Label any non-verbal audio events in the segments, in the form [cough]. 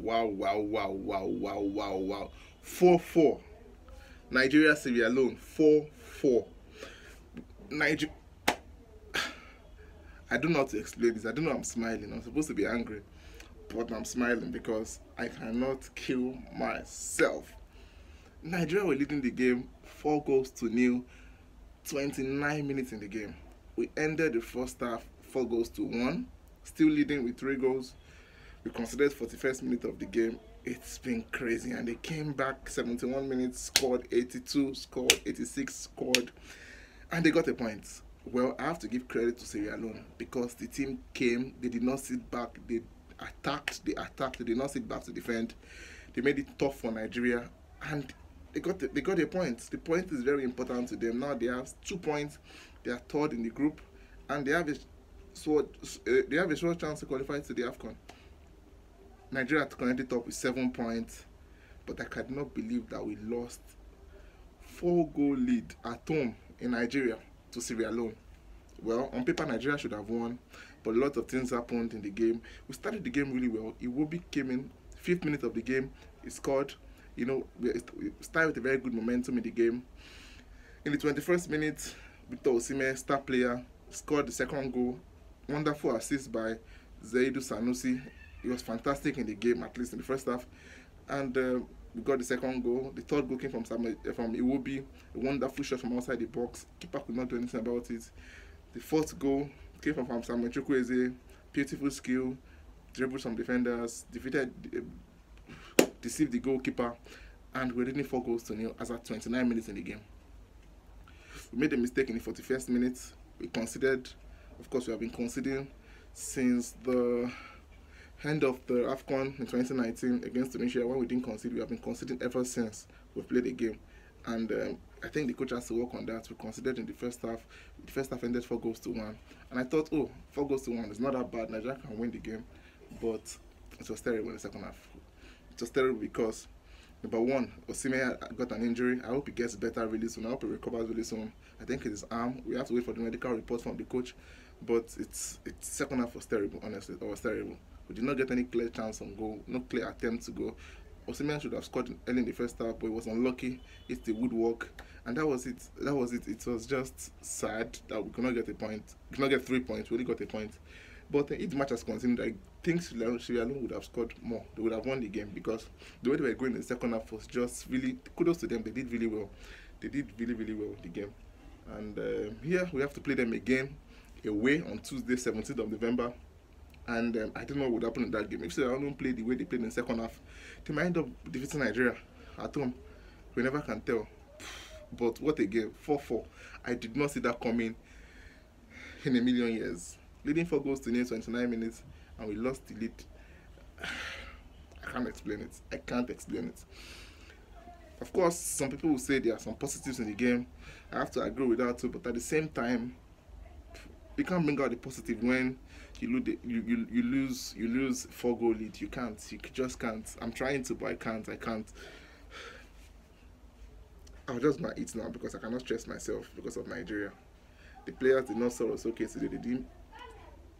Wow, wow, wow, wow, wow, wow, wow. 4 4. Nigeria, Sierra Leone. 4 4. Niger. [sighs] I don't know how to explain this. I don't know I'm smiling. I'm supposed to be angry, but I'm smiling because I cannot kill myself. Nigeria were leading the game, four goals to nil, 29 minutes in the game. We ended the first half, four goals to one, still leading with three goals. We considered 41st minute of the game. It's been crazy, and they came back 71 minutes, scored 82, scored 86, scored, and they got a point. Well, I have to give credit to Sierra Leone because the team came, they did not sit back, they attacked, they attacked, they did not sit back to defend. They made it tough for Nigeria, and they got the, they got a point. The point is very important to them. Now they have two points. They are third in the group, and they have a so uh, they have a short chance to qualify to the Afcon. Nigeria connected up with seven points, but I cannot believe that we lost four goal lead at home in Nigeria to Sierra Leone. Well, on paper, Nigeria should have won, but a lot of things happened in the game. We started the game really well. Iwobi came in, fifth minute of the game, he scored. You know, we started with a very good momentum in the game. In the 21st minute, Victor Osimhen, star player, scored the second goal. Wonderful assist by Zaidu Sanusi. He was fantastic in the game, at least in the first half. And uh, we got the second goal. The third goal came from Sam, from Iwobi, a wonderful shot from outside the box. Keeper could not do anything about it. The fourth goal came from Samuel Chukwueze, beautiful skill, dribbled some defenders, defeated, uh, deceived the goalkeeper, and we're leading four goals to nil as at 29 minutes in the game. We made a mistake in the 41st minute. We considered, of course, we have been considering since the end of the AFCON in 2019 against Tunisia when we didn't concede. We have been conceding ever since we played the game. And um, I think the coach has to work on that. We considered in the first half. The first half ended four goals to one. And I thought, oh, four goals to one is not that bad. Nigeria can win the game. But it was terrible in the second half. It was terrible because Number one, Osimhen got an injury. I hope he gets better really soon. I hope he recovers really soon. I think it's his arm. We have to wait for the medical report from the coach. But it's it's second half was terrible, honestly. It was terrible. We did not get any clear chance on goal, no clear attempt to go. Osimhen should have scored early in the first half, but he was unlucky. It's the woodwork, and that was it. That was it. It was just sad that we could not get a point. We could not get three points. We only got a point. But each match has continued. I think Sierra Leone would have scored more. They would have won the game because the way they were going in the second half was just really kudos to them. They did really well. They did really really well the game. And uh, here we have to play them again away on Tuesday, 17th of November. And um, I don't know what would happen in that game. If Sierra Leone play the way they played in the second half, they might end up defeating Nigeria at home. We never can tell. But what a game, 4-4. I did not see that coming in a million years leading four goals to near 29 minutes, and we lost the lead. [sighs] I can't explain it. I can't explain it. Of course, some people will say there are some positives in the game. I have to agree with that too, but at the same time, you can't bring out the positive when you lose you, you, you lose you lose four goal lead. You can't. You just can't. I'm trying to, but I can't. I can't. I'll just not eat now because I cannot stress myself because of Nigeria. The players did not sort us okay today. They didn't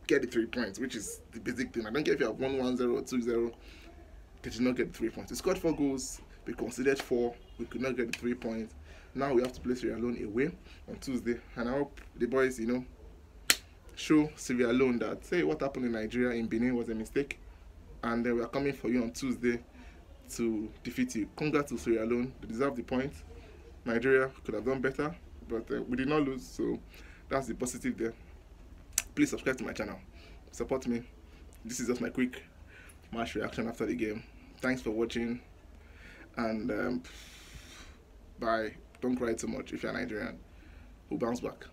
get the three points, which is the basic thing. I don't care if you have 1 1 0 or 2 0, they did not get the three points. We scored four goals, we considered four, we could not get the three points. Now we have to play Sierra Leone away on Tuesday, and I hope the boys, you know, show Sierra Leone that, say, what happened in Nigeria, in Benin was a mistake, and then we are coming for you on Tuesday to defeat you. Congrats to Sierra Leone, they deserve the point. Nigeria could have done better, but uh, we did not lose, so that's the positive there. Please subscribe to my channel. Support me. This is just my quick match reaction after the game. Thanks for watching and um, bye. Don't cry too much if you're nigerian. We'll bounce back